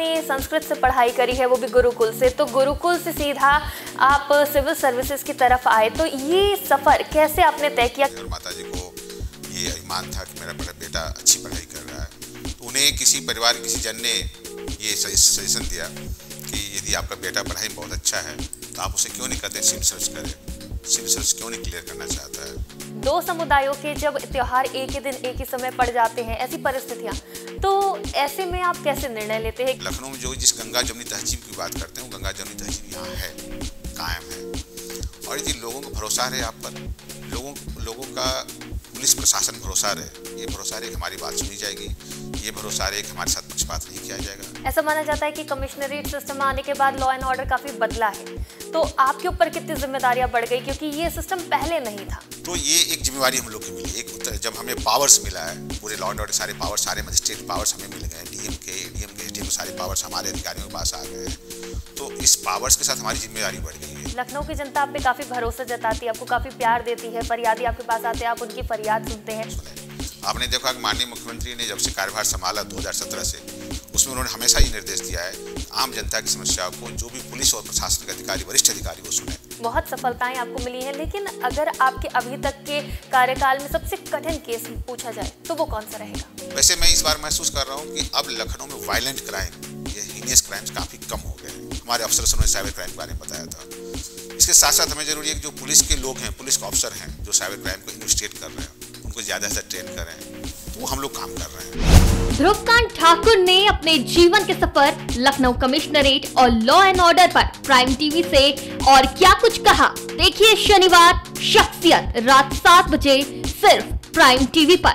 आपने संस्कृत से पढ़ाई करी है वो भी गुरुकुल से तो गुरुकुल से सीधा आप सिविल सर्विसेज़ की तरफ़ आए तो ये सफ़र कैसे आपने तय किया? माता जी को ये अभिमान था कि मेरा बड़ा बेटा अच्छी पढ़ाई कर रहा है। तो उन्हें किसी परिवार किसी जन ने ये सजेशन दिया कि यदि आपका बेटा पढ़ाई बहुत अच्छा है तो आप उसे क्यों नहीं करते सिविल सर्विस करें? सिविल सर्विस क्यों नहीं क्लियर करना चाहता है? दो समुदायों के जब त्योहार एक ही दिन एक ही समय पड़ जाते हैं ऐसी परिस्थितियाँ तो ऐसे में आप कैसे निर्णय लेते हैं? लखनऊ में जो जिस गंगा जमुनी तहजीब की बात करते हैं गंगा जमुनी तहजीब यहाँ है कायम है। और यदि लोगों को भरोसा रहे आप पर लोगों लोगों का पुलिस प्रशासन भरोसा रहे ये भरोसा रहे हमारी बात सुनी जाएगी ये भरोसा रहे हमारे साथ पक्षपात नहीं किया जाएगा। ऐसा माना जाता है कि कमिश्नरेट सिस्टम आने के बाद लॉ एंड ऑर्डर काफ़ी बदला है। तो आपके ऊपर कितनी जिम्मेदारियाँ बढ़ गई? क्योंकि ये सिस्टम पहले नहीं था। तो ये एक जिम्मेवारी हम लोग की मिली एक उत्तर। जब हमें पावर्स मिला है पूरे लॉ एंड ऑर्डर सारे पावर्स सारे मजिस्ट्रेट पावर्स हमें मिल गए डीएम के डीएम के एसडीएम सारे पावर्स हमारे अधिकारियों के पास आ गए तो इस पावर्स के साथ हमारी ज़िम्मेदारी बढ़ गई है। लखनऊ की जनता आप पे काफ़ी भरोसा जताती है आपको काफ़ी प्यार देती है फरियादी आपके पास आते हैं आप उनकी फरियाद सुनते हैं। आपने देखा कि माननीय मुख्यमंत्री ने जब से कार्यभार संभाला 2017 से उसमें उन्होंने हमेशा ये निर्देश दिया है आम जनता की समस्याओं को जो भी पुलिस और प्रशासनिक अधिकारी वरिष्ठ अधिकारी वो सुने। बहुत सफलताएँ आपको मिली हैं लेकिन अगर आपके अभी तक के कार्यकाल में सबसे कठिन केस पूछा जाए तो वो कौन सा रहेगा? वैसे मैं इस बार महसूस कर रहा हूँ कि अब लखनऊ में वायलेंट क्राइम ये हीनियस क्राइम्स काफ़ी कम हो गए हैं। हमारे अफसर ने साइबर क्राइम के बारे में बताया था। इसके साथ साथ हमें ज़रूरी है कि जो पुलिस के लोग हैं पुलिस के ऑफिसर हैं जो साइबर क्राइम को इन्वेस्टिगेट कर रहे हैं उनको ज़्यादा से ट्रेन करें तो वो हम लोग काम कर रहे हैं। ध्रुवकांत ठाकुर ने अपने जीवन के सफ़र, लखनऊ कमिश्नरेट और लॉ एंड ऑर्डर पर प्राइम टीवी से और क्या कुछ कहा, देखिए शनिवार, शख्सियत, रात सात बजे सिर्फ़ प्राइम टीवी पर।